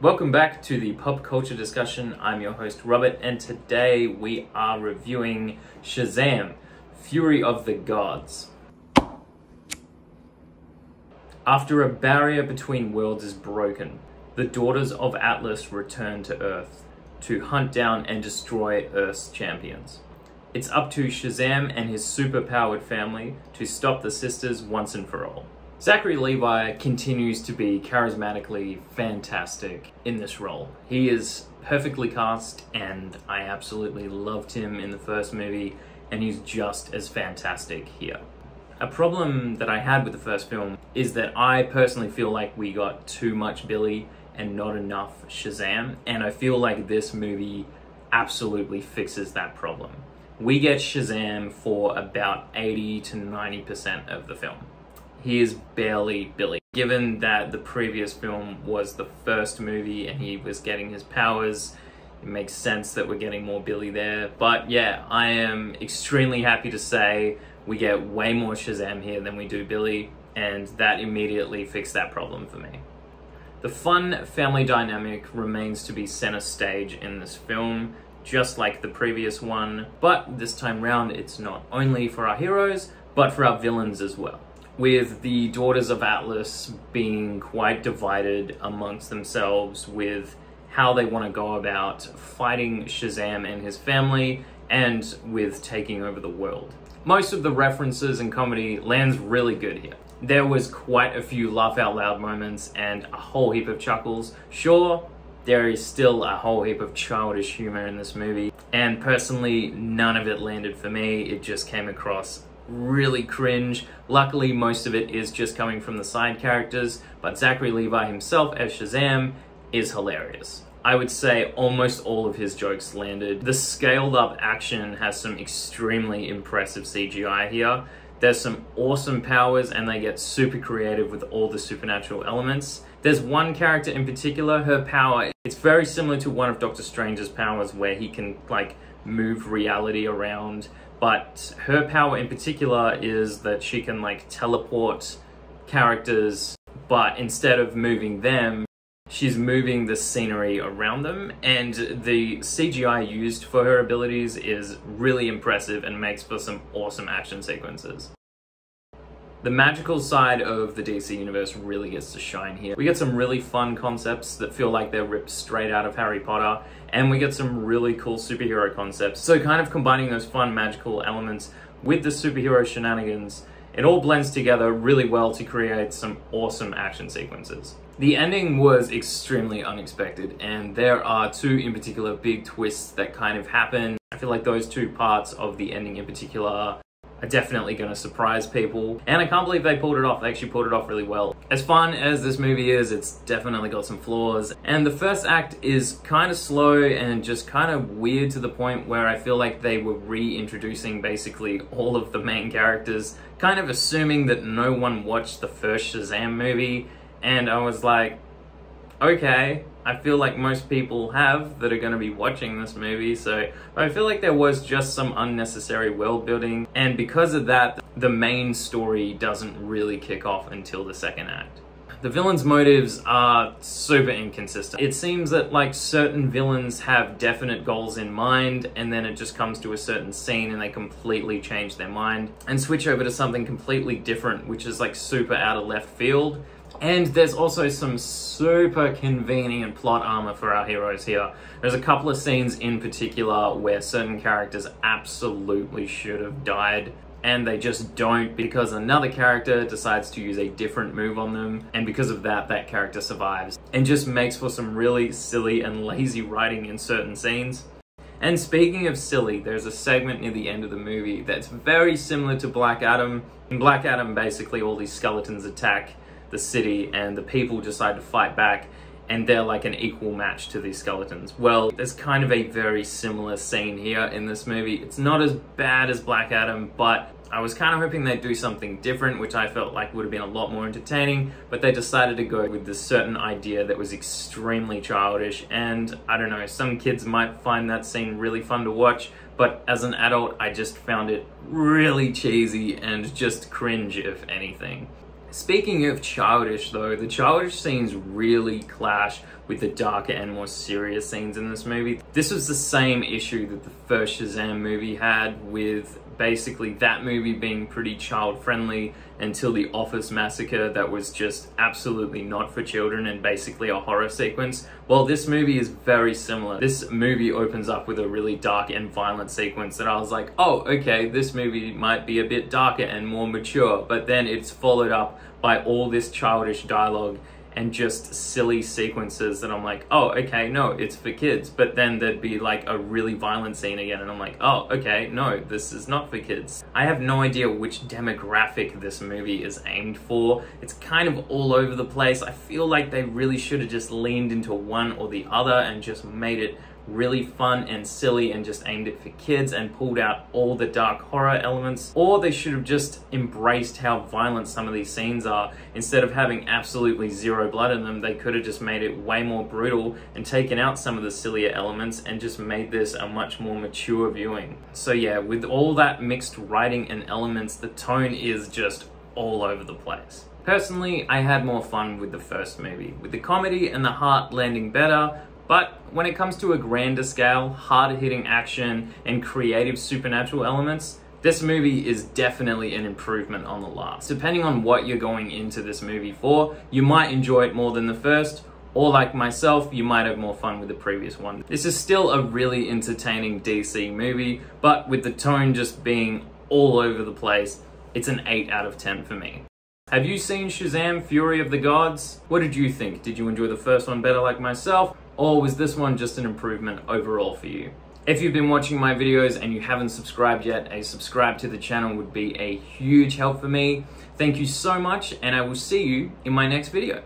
Welcome back to the pop culture discussion. I'm your host Robert, and today we are reviewing Shazam Fury of the Gods. After a barrier between worlds is broken, the daughters of Atlas return to Earth to hunt down and destroy Earth's champions. It's up to Shazam and his super-powered family to stop the sisters once and for all. Zachary Levi continues to be charismatically fantastic in this role. He is perfectly cast, and I absolutely loved him in the first movie, and he's just as fantastic here. A problem that I had with the first film is that I personally feel like we got too much Billy and not enough Shazam, and I feel like this movie absolutely fixes that problem. We get Shazam for about 80 to 90% of the film he is barely Billy. Given that the previous film was the first movie and he was getting his powers, it makes sense that we're getting more Billy there. But yeah, I am extremely happy to say we get way more Shazam here than we do Billy, and that immediately fixed that problem for me. The fun family dynamic remains to be center stage in this film, just like the previous one, but this time round it's not only for our heroes, but for our villains as well with the Daughters of Atlas being quite divided amongst themselves with how they want to go about fighting Shazam and his family and with taking over the world. Most of the references and comedy lands really good here. There was quite a few laugh out loud moments and a whole heap of chuckles. Sure, there is still a whole heap of childish humor in this movie, and personally, none of it landed for me. It just came across really cringe. Luckily, most of it is just coming from the side characters, but Zachary Levi himself as Shazam is hilarious. I would say almost all of his jokes landed. The scaled up action has some extremely impressive CGI here. There's some awesome powers and they get super creative with all the supernatural elements. There's one character in particular, her power, it's very similar to one of Doctor Strange's powers where he can like move reality around but her power in particular is that she can like teleport characters, but instead of moving them, she's moving the scenery around them, and the CGI used for her abilities is really impressive and makes for some awesome action sequences. The magical side of the DC universe really gets to shine here. We get some really fun concepts that feel like they're ripped straight out of Harry Potter, and we get some really cool superhero concepts. So kind of combining those fun magical elements with the superhero shenanigans, it all blends together really well to create some awesome action sequences. The ending was extremely unexpected, and there are two in particular big twists that kind of happen. I feel like those two parts of the ending in particular definitely to surprise people. And I can't believe they pulled it off. They actually pulled it off really well. As fun as this movie is, it's definitely got some flaws. And the first act is kind of slow and just kind of weird to the point where I feel like they were reintroducing basically all of the main characters, kind of assuming that no one watched the first Shazam movie. And I was like, okay, I feel like most people have that are going to be watching this movie, so I feel like there was just some unnecessary world building, and because of that, the main story doesn't really kick off until the second act. The villain's motives are super inconsistent. It seems that like certain villains have definite goals in mind and then it just comes to a certain scene and they completely change their mind and switch over to something completely different which is like super out of left field. And there's also some super convenient plot armor for our heroes here. There's a couple of scenes in particular where certain characters absolutely should have died and they just don't because another character decides to use a different move on them and because of that that character survives and just makes for some really silly and lazy writing in certain scenes. And speaking of silly, there's a segment near the end of the movie that's very similar to Black Adam. In Black Adam, basically all these skeletons attack the city and the people decide to fight back and they're like an equal match to these skeletons. Well, there's kind of a very similar scene here in this movie. It's not as bad as Black Adam, but I was kind of hoping they'd do something different, which I felt like would have been a lot more entertaining, but they decided to go with this certain idea that was extremely childish, and I don't know, some kids might find that scene really fun to watch, but as an adult, I just found it really cheesy and just cringe, if anything. Speaking of childish though, the childish scenes really clash with the darker and more serious scenes in this movie. This was the same issue that the first Shazam movie had with basically that movie being pretty child friendly until the office massacre that was just absolutely not for children and basically a horror sequence. Well, this movie is very similar. This movie opens up with a really dark and violent sequence that I was like, oh, okay, this movie might be a bit darker and more mature, but then it's followed up by all this childish dialogue and just silly sequences that I'm like, oh, okay, no, it's for kids. But then there'd be like a really violent scene again, and I'm like, oh, okay, no, this is not for kids. I have no idea which demographic this movie is aimed for. It's kind of all over the place. I feel like they really should have just leaned into one or the other and just made it really fun and silly and just aimed it for kids and pulled out all the dark horror elements. Or they should have just embraced how violent some of these scenes are. Instead of having absolutely zero blood in them, they could have just made it way more brutal and taken out some of the sillier elements and just made this a much more mature viewing. So yeah, with all that mixed writing and elements, the tone is just all over the place. Personally, I had more fun with the first movie, with the comedy and the heart landing better, but when it comes to a grander scale, harder hitting action, and creative supernatural elements, this movie is definitely an improvement on the last. Depending on what you're going into this movie for, you might enjoy it more than the first, or like myself, you might have more fun with the previous one. This is still a really entertaining DC movie, but with the tone just being all over the place, it's an 8 out of 10 for me. Have you seen Shazam Fury of the Gods? What did you think? Did you enjoy the first one better like myself? Or was this one just an improvement overall for you? If you've been watching my videos and you haven't subscribed yet, a subscribe to the channel would be a huge help for me. Thank you so much and I will see you in my next video.